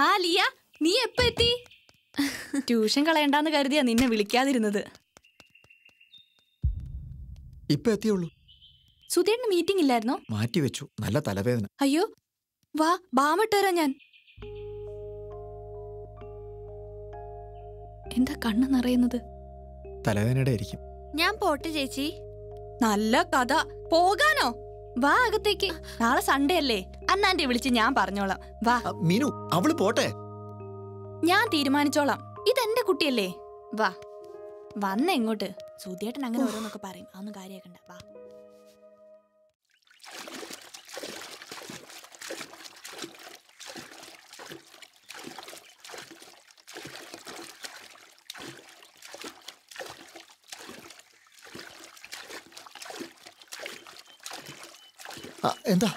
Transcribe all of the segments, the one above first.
ആ ലിയ നീ എപ്പ എത്തി? ട്യൂഷൻ കളയണ്ടെന്ന് കരുതിയാ നിന്നെ വിളിക്കാതിരുന്നത്. ഇപ്പൊ എത്തിയുള്ളൂ. സുധേട്ടന് മീറ്റിംഗ് ഇല്ലായിരുന്നോ? മാറ്റി വെച്ചു. നല്ല തലവേദന. അയ്യോ വാ ബാമിട്ട് ഞാൻ. എന്താ കണ്ണ് നിറയുന്നത്? തലവേദനയുടെ ആയിരിക്കും. ഞാൻ പോട്ടെ ചേച്ചി. നല്ല കഥ. പോകാനോ? വാ അകത്തേക്ക്. നാളെ സൺഡേ അല്ലേ? അന്നാന്റെ വിളിച്ച് ഞാൻ പറഞ്ഞോളാം. വാ. മീനു അവൾ പോട്ടെ. ഞാൻ തീരുമാനിച്ചോളാം. ഇതെന്റെ കുട്ടിയല്ലേ? വാ. വന്ന എങ്ങോട്ട് സുധിയേട്ടൻ അങ്ങനെ ഓരോന്നൊക്കെ പറയും. അതൊന്നും കാര്യമാക്കണ്ട വാ. എന്താ?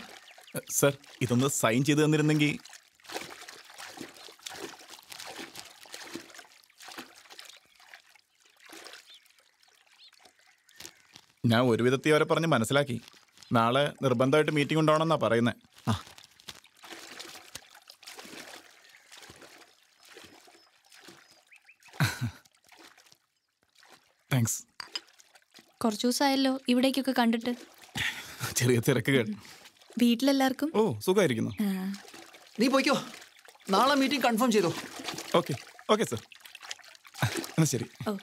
സർ ഇതൊന്ന് സൈൻ ചെയ്ത് തന്നിരുന്നെങ്കിൽ. ഞാൻ ഒരു വിധത്തിൽ അവരെ പറഞ്ഞ് മനസ്സിലാക്കി. നാളെ നിർബന്ധമായിട്ട് മീറ്റിംഗ് ഉണ്ടാവണമെന്നാ പറയുന്നത് ആ. താങ്ക്സ് കുറച്ചു ദിവസമായല്ലോ ഇവിടേക്കൊക്കെ കണ്ടിട്ട്. ചെറിയ തിരക്കുകൾ. വീട്ടിലെല്ലാവർക്കും? ഓ സുഖമായിരിക്കുന്നു. നീ പോയിക്കോ. നാളെ മീറ്റിംഗ് കൺഫേം ചെയ്തോ. Okay okay sir. എന്നാ ശരി. ഓ.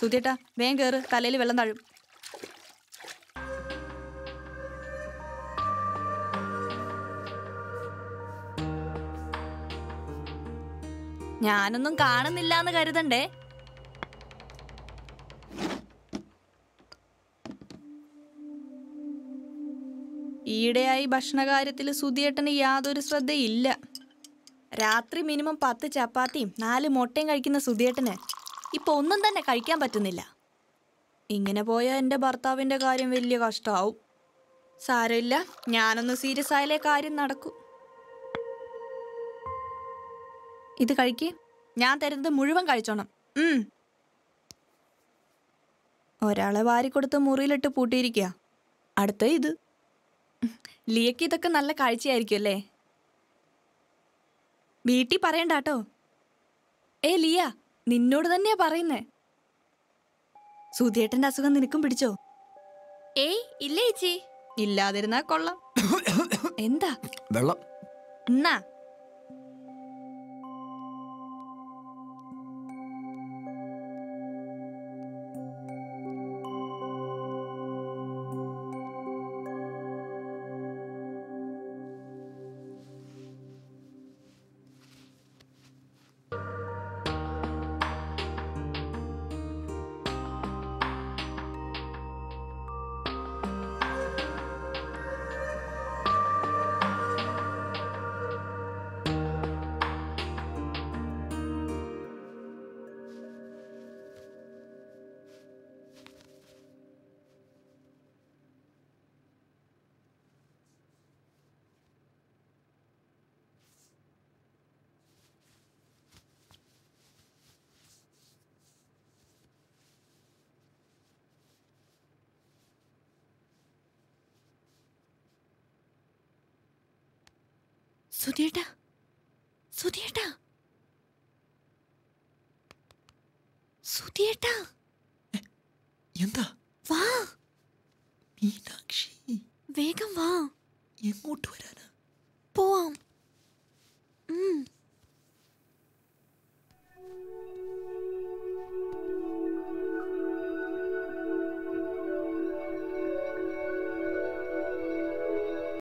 സുധിയേട്ടാ വേഗം കയറ് തലയിൽ വെള്ളം താഴും. ഞാനൊന്നും കാണുന്നില്ല എന്ന് കരുതണ്ടേ. ഈയിടെയായി ഭക്ഷണകാര്യത്തിൽ സുധിയേട്ടന് യാതൊരു ശ്രദ്ധയില്ല. രാത്രി മിനിമം പത്ത് ചപ്പാത്തിയും നാല് മുട്ടയും കഴിക്കുന്ന സുധിയേട്ടന് ഇപ്പൊ ഒന്നും തന്നെ കഴിക്കാൻ പറ്റുന്നില്ല. ഇങ്ങനെ പോയാൽ എന്റെ ഭർത്താവിന്റെ കാര്യം വലിയ കഷ്ടമാവും സാരമില്ല ഞാനൊന്ന് സീരിയസ് ആയാലേ കാര്യം നടക്കൂ. ഇത് കഴിക്ക്. ഞാൻ തരുന്നത് മുഴുവൻ കഴിച്ചോണം. ഉം. ഒരാളെ വാരിക്കൊടുത്ത് മുറിയിലിട്ട് പൂട്ടിയിരിക്കുക അടുത്ത ഇത്. ലിയക്ക് ഇതൊക്കെ നല്ല കാഴ്ചയായിരിക്കും അല്ലേ? വീട്ടിൽ പറയണ്ടാട്ടോ. ഏ ലിയ നിന്നോട് തന്നെയാ പറയുന്നേ. സുധിയേട്ടന്റെ അസുഖം നിനക്കും പിടിച്ചോ? ഏയ് ഇല്ല ചേച്ചി. ഇല്ലാതിരുന്നാ കൊള്ളാം. എന്താ? വെള്ളം. എന്നാ? സുധീട്ടാ സുധീട്ടാ സുധീട്ടാ എന്താ? വാ. മീനാക്ഷി. വേഗം വാ. എങ്ങോട്ട് വരാനാ? പോവാം.